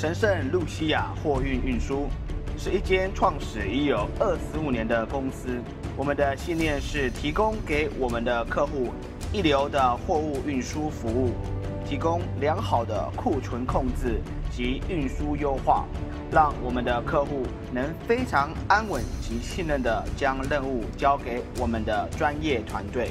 神圣露西亚货运运输是一间创始已有二十五年的公司。我们的信念是提供给我们的客户一流的货物运输服务，提供良好的库存控制及运输优化，让我们的客户能非常安稳及信任地将任务交给我们的专业团队。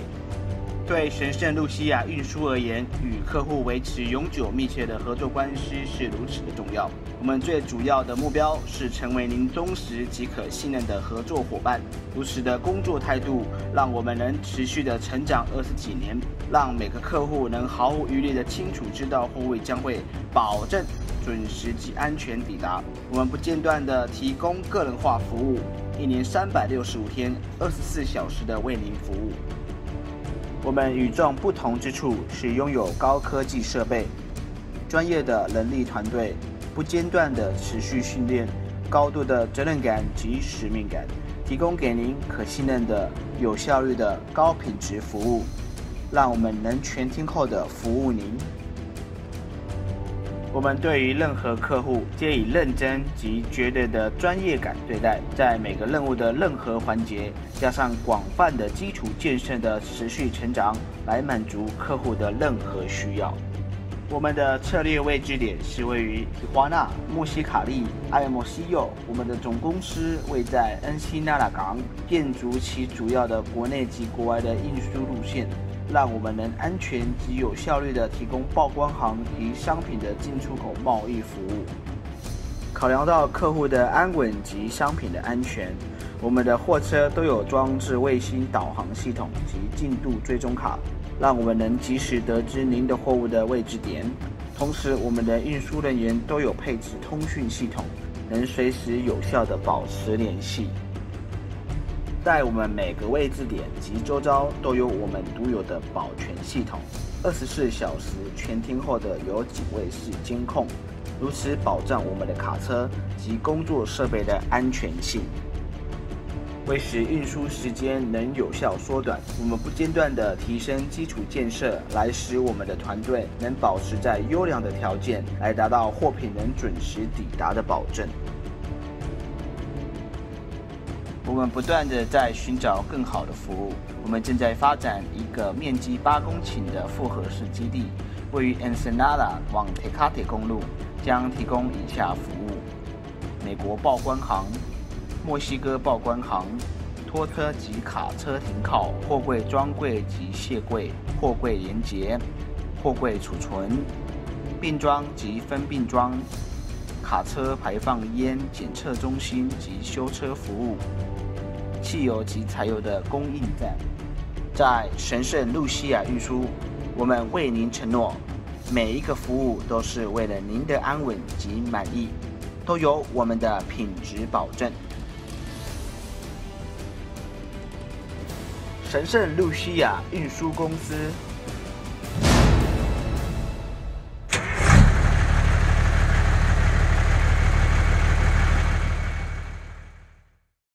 对神圣露西亚运输而言，与客户维持永久密切的合作关系是如此的重要。我们最主要的目标是成为您忠实及可信任的合作伙伴。如此的工作态度，让我们能持续的成长二十几年，让每个客户能毫无余力的清楚知道货物将会保证准时及安全抵达。我们不间断的提供个人化服务，一年三百六十五天，二十四小时的为您服务。我们与众不同之处是拥有高科技设备、专业的人力团队、不间断的持续训练、高度的责任感及使命感，提供给您可信任的、有效率的高品质服务，让我们能全天候的服务您。我们对于任何客户皆以认真及绝对的专业感对待，在每个任务的任何环节，加上广泛的基础建设的持续成长，来满足客户的任何需要。我们的策略位置点是位于提华纳、墨西卡利、埃莫西右。我们的总公司位在恩西纳拉港，建筑其主要的国内及国外的运输路线。让我们能安全及有效率地提供报关行及商品的进出口贸易服务。考量到客户的安稳及商品的安全，我们的货车都有装置卫星导航系统及进度追踪卡，让我们能及时得知您的货物的位置点。同时，我们的运输人员都有配置通讯系统，能随时有效地保持联系。在我们每个位置点及周遭都有我们独有的保全系统，二十四小时全天候的有警卫室监控，如此保障我们的卡车及工作设备的安全性。为使运输时间能有效缩短，我们不间断地提升基础建设，来使我们的团队能保持在优良的条件，来达到货品能准时抵达的保证。我们不断的在寻找更好的服务。我们正在发展一个面积八公顷的复合式基地，位于 Ensenada 往 Tecate 公路，将提供以下服务：美国报关行、墨西哥报关行、拖车及卡车停靠、货柜装柜及卸柜、货柜连接、货柜储存、并装及分并装、卡车排放烟检测中心及修车服务。汽油及柴油的供应站，在神圣露西亚运输，我们为您承诺，每一个服务都是为了您的安稳及满意，都有我们的品质保证。神圣露西亚运输公司